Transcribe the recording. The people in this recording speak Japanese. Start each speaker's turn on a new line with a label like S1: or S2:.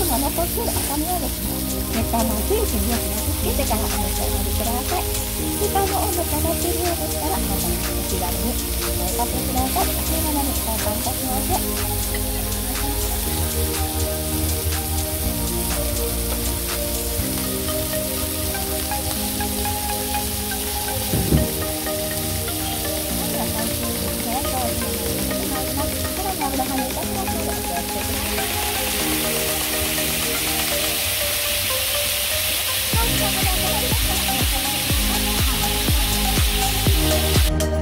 S1: が残っている赤身をですね、熱湯の熱いうちによく焼き付けてからお召し上がりください。時間の温度が上がっているようでしたら、またお気軽にお買ってください。熱いものに交換いたします。Bye.